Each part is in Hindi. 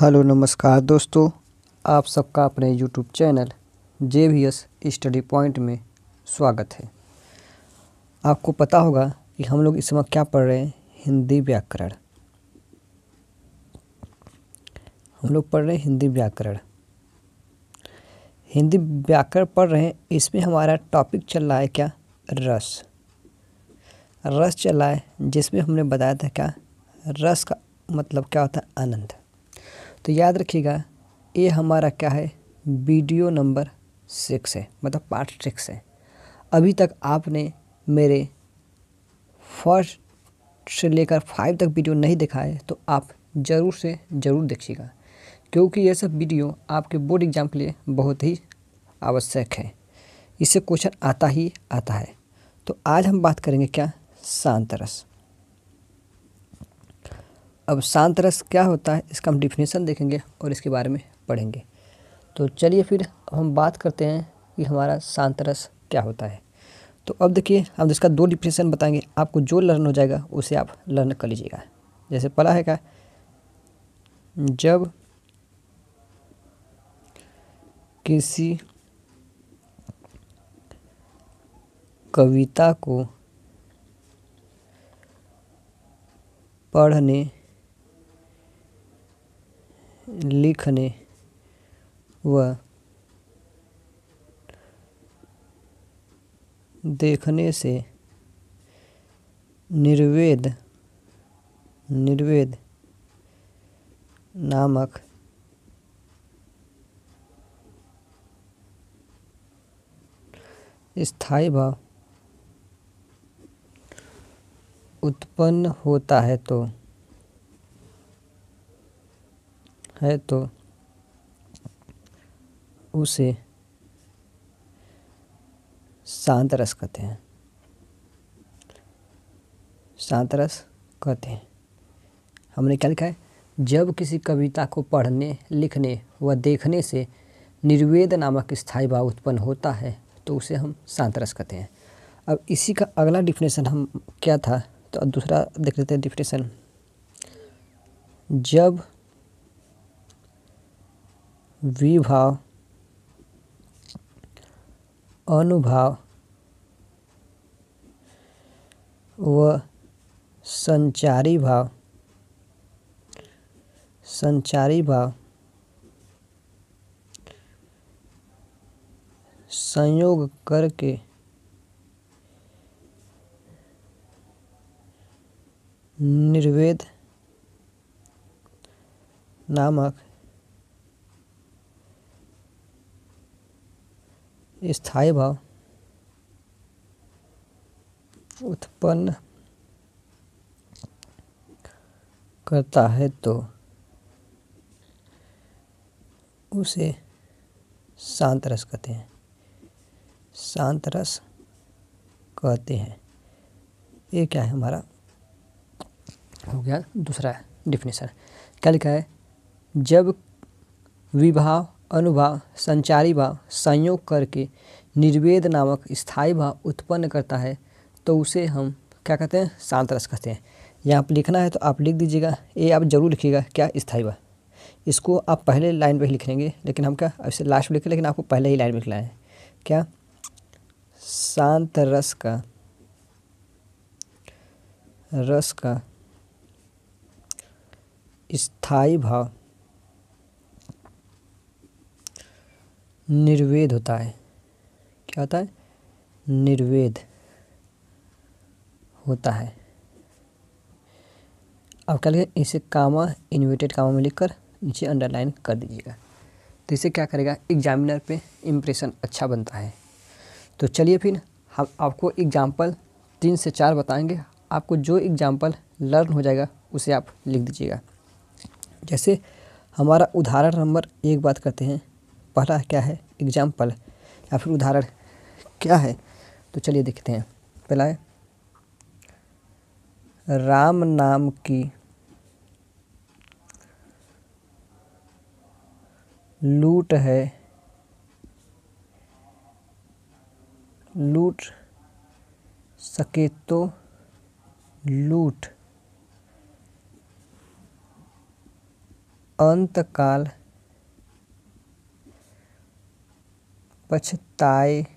हेलो, नमस्कार दोस्तों, आप सबका अपने YouTube channel J V S study point में स्वागत है। आपको पता होगा कि हम लोग इस समय क्या पढ़ रहे हैं, हिंदी व्याकरण। हम लोग पढ़ रहे हैं हिंदी व्याकरण। हिंदी व्याकरण पढ़ रहे हैं, इसमें हमारा टॉपिक चल रहा है क्या? रस। रस चल रहा है, जिसमें हमने बताया था क्या? रस का मतलब क्या होता है? आनंद। तो याद रखिएगा ये हमारा क्या है? वीडियो नंबर सिक्स है मतलब पार्ट सिक्स है। अभी तक आपने मेरे फ़र्स्ट से लेकर फाइव तक वीडियो नहीं देखा है तो आप ज़रूर से ज़रूर देखिएगा, क्योंकि ये सब वीडियो आपके बोर्ड एग्ज़ाम के लिए बहुत ही आवश्यक है। इससे क्वेश्चन आता ही आता है। तो आज हम बात करेंगे क्या? शांत रस अब शांत रस क्या होता है, इसका हम डिफिनेशन देखेंगे और इसके बारे में पढ़ेंगे। तो चलिए फिर हम बात करते हैं कि हमारा शांत रस क्या होता है। तो अब देखिए, हम इसका दो डिफिनेशन बताएँगे। आपको जो लर्न हो जाएगा, उसे आप लर्न कर लीजिएगा। जैसे पढ़ा है क्या जब किसी कविता को पढ़ने लिखने व देखने से निर्वेद निर्वेद नामक स्थायी भाव उत्पन्न होता है तो है तो उसे शांत रस कहते हैं। शांत रस कहते हैं। हमने क्या लिखा है? जब किसी कविता को पढ़ने, लिखने व देखने से निर्वेद नामक स्थायी भाव उत्पन्न होता है तो उसे हम शांत रस कहते हैं। अब इसी का अगला डिफिनेशन हम क्या था? तो दूसरा देख लेते हैं डिफिनेशन जब विभाव अनुभाव व संचारी भाव संचारी भाव संयोग करके निर्वेद नामक स्थायी भाव। उत्पन्न करता है तो उसे शांत रस कहते हैं। शांत रस कहते हैं। ये क्या है हमारा? हो गया दूसरा डिफिनेशन क्या लिखा है? जब विभाव अनुभाव, संचारी भाव, संयोग करके निर्वेद नामक स्थायी भाव उत्पन्न करता है तो उसे हम क्या कहते हैं? शांत रस कहते हैं। यहाँ पर लिखना है तो आप लिख दीजिएगा। ये आप ज़रूर लिखिएगा क्या स्थायी भाव। इसको आप पहले लाइन पर ही लिखेंगे, लेकिन हम क्या ऐसे लास्ट में लिखें, लेकिन आपको पहले ही लाइन में लिखना है। क्या? शांत रस का रस का स्थायी भाव निर्वेद होता है। क्या होता है? निर्वेद होता है। अब क्या लिखें? इसे कामा इन्वेटेड कामा में लिखकर नीचे अंडरलाइन कर दीजिएगा। तो इसे क्या करेगा? एग्जामिनर पे इम्प्रेशन अच्छा बनता है। तो चलिए फिर हम आपको एग्ज़ाम्पल तीन से चार बताएँगे। आपको जो एग्ज़ाम्पल लर्न हो जाएगा, उसे आप लिख दीजिएगा। जैसे हमारा उदाहरण नंबर एक बात करते हैं। पहला क्या है? एग्ज़ाम्पल या फिर उदाहरण क्या है? तो चलिए देखते हैं। पहला है, राम नाम की लूट है। लूट सके तो लूट। अंतकाल पछताएगा।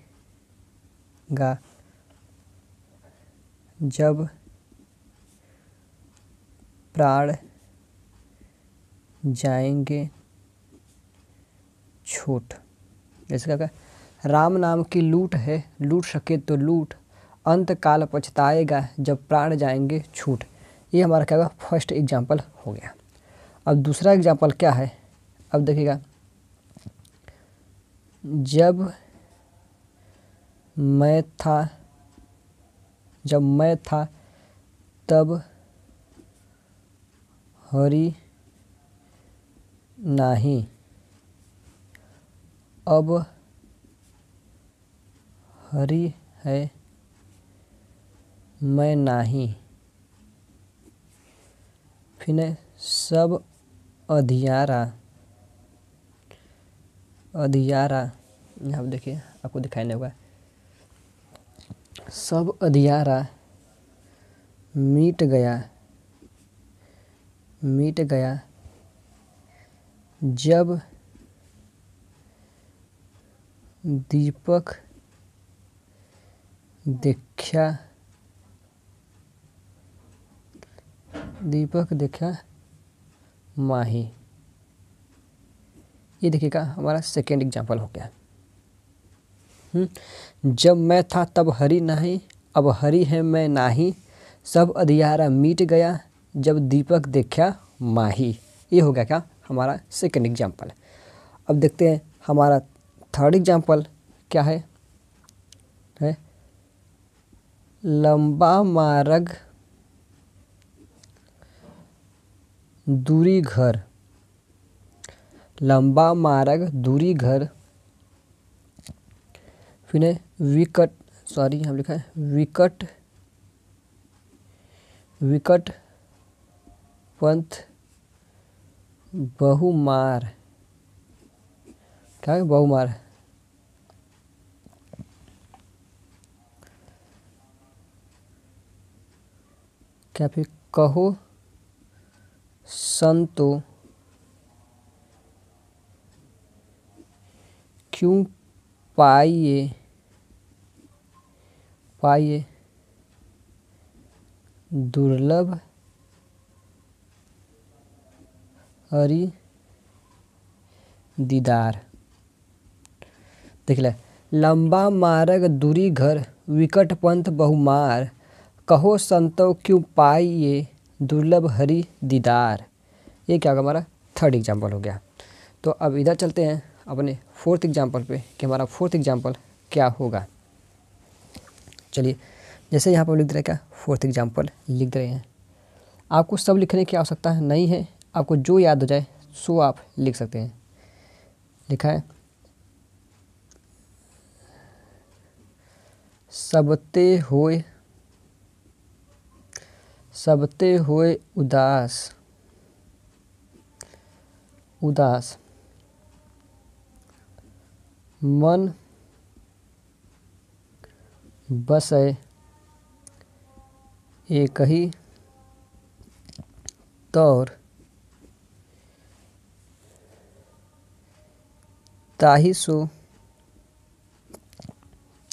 जब प्राण जाएँगे छूट। जैसे क्या? राम नाम की लूट है, लूट सके तो लूट। अंत काल पछताएगा, जब प्राण जाएँगे छूट। ये हमारा क्या होगा फ़र्स्ट एग्ज़ाम्पल हो गया। अब दूसरा एग्ज़ाम्पल क्या है? अब देखिएगा। जब मैं था, जब मैं था, तब हरी नहीं। अब हरी है, मैं नहीं। फिर सब अधियारा अधियारा यहाँ पर देखिए, आपको दिखाई नहीं होगा। सब अधियारा मिट गया मिट गया, जब दीपक देखा दीपक देखा माही। ये देखिएगा हमारा सेकेंड एग्ज़ाम्पल हो गया। हम्म, जब मैं था तब हरी नहीं अब हरी है मैं नाही। सब अधियारा मीट गया जब दीपक देखा माही। ये हो गया क्या? हमारा सेकेंड एग्ज़ाम्पल अब देखते हैं हमारा थर्ड एग्ज़ाम्पल क्या है? है? लंबा मार्ग दूरी घर। लंबा मार्ग, दूरी घर। फिर है विकट सॉरी हम लिखा है विकट। विकट पंथ, बहुमार। क्या है बहुमार? क्या फिर कहो, संतो। क्यों पाइए? पाइए। दुर्लभ हरी दीदार। देख ले, लंबा मार्ग, दूरी घर, विकट पंथ, बहुमार। कहो संतो, क्यों पाई ये दुर्लभ हरी दीदार। ये क्या होगा हमारा? थर्ड एग्ज़ाम्पल हो गया। तो अब इधर चलते हैं। अपने फोर्थ एग्ज़ाम्पल पे कि हमारा फोर्थ एग्ज़ाम्पल क्या होगा। चलिए, जैसे यहाँ पर लिख दे रहे क्या? फोर्थ एग्ज़ाम्पल लिख दे रहे हैं। आपको सब लिखने की आवश्यकता नहीं है। आपको जो याद हो जाए, सो आप लिख सकते हैं। लिखा है, सबते होए, सबते हुए उदास उदास। मन बस एक ही तौर ताहिसो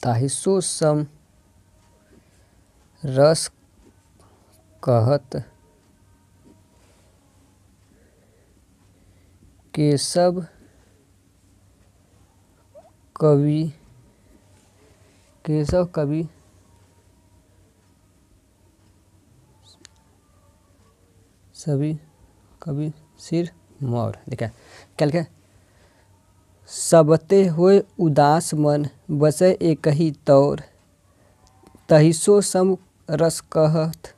ताहिसो सम रस कहत केशव कवि, केशव कवि, सभी कवि सिर मोर। देखा क्या लिखा सबते हुए उदास मन, बसे एक ही तौर। तहिसो सम रस कहत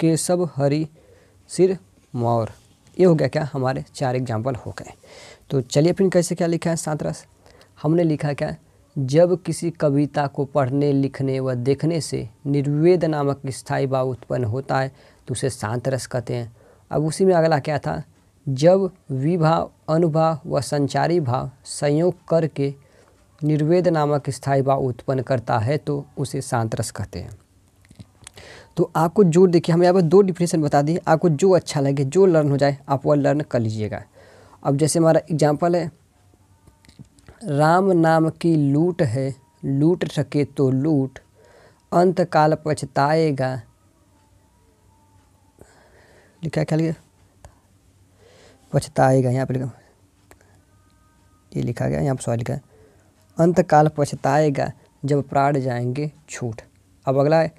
केशव हरि सिर मौर। ये हो गया क्या? हमारे चार एग्ज़ाम्पल हो गए। तो चलिए फिर कैसे क्या लिखा है? सात रस। हमने लिखा क्या? जब किसी कविता को पढ़ने, लिखने व देखने से निर्वेद नामक स्थायी भाव उत्पन्न होता है तो उसे शांत रस कहते हैं। अब उसी में अगला क्या था? जब विभाव, अनुभाव व संचारी भाव संयोग करके निर्वेद नामक स्थायी भाव उत्पन्न करता है तो उसे शांत रस कहते हैं। तो आपको जो देखिए, हम यहाँ पर दो डिफिनेशन बता दिए। आपको जो अच्छा लगे, जो लर्न हो जाए, आप वह लर्न कर लीजिएगा। अब जैसे हमारा एग्ज़ाम्पल है राम नाम की लूट है, लूट सके तो लूट अंत काल पछताएगा। लिखा क्या? लिखा पछताएगा, यहाँ पर लिखा ये लिखा गया, यहाँ पर सवाल लिखा है। अंत काल पछताएगा, जब प्राण जाएँगे छूट। अब अगला है,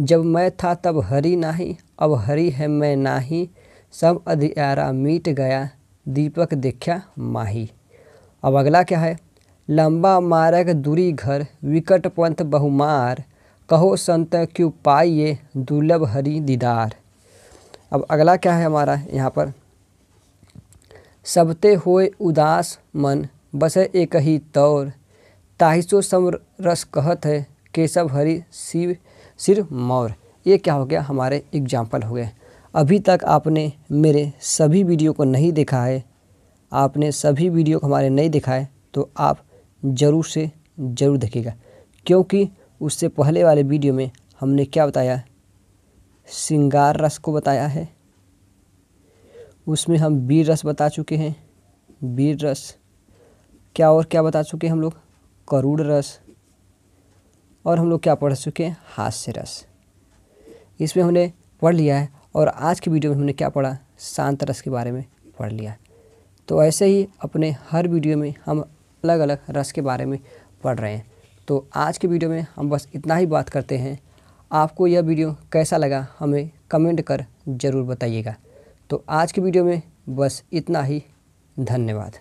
जब मैं था तब हरी नाही, अब हरी है मैं नाही, सब अधियारा मीट गया, दीपक देखा माही। अब अगला क्या है लंबा मार्ग दूरी घर, विकट पंथ बहुमार। कहो संत, क्यों पाइए दुर्लभ हरि दीदार? अब अगला क्या है हमारा यहाँ पर? सबते होए उदास मन, बसे एक ही तौर। ताहिसो समरस कहत है केशव हरि शिव, सिर मौर। ये क्या हो गया? हमारे एग्ज़ाम्पल हो गए। अभी तक आपने मेरे सभी वीडियो को नहीं देखा है, आपने सभी वीडियो को हमारे नहीं देखा है तो आप ज़रूर से ज़रूर देखिएगा, क्योंकि उससे पहले वाले वीडियो में हमने क्या बताया? श्रृंगार रस को बताया है। उसमें हम वीर रस बता चुके हैं। वीर रस। क्या और क्या बता चुके हैं हम लोग? करूड़ रस। और हम लोग क्या पढ़ चुके हैं? हास्य रस। इसमें हमने पढ़ लिया है और आज की वीडियो में हमने क्या पढ़ा? शांत रस के बारे में पढ़ लिया। तो ऐसे ही अपने हर वीडियो में हम अलग अलग रस के बारे में पढ़ रहे हैं। तो आज के वीडियो में हम बस इतना ही बात करते हैं। आपको यह वीडियो कैसा लगा हमें कमेंट कर ज़रूर बताइएगा। तो आज की वीडियो में बस इतना ही। धन्यवाद।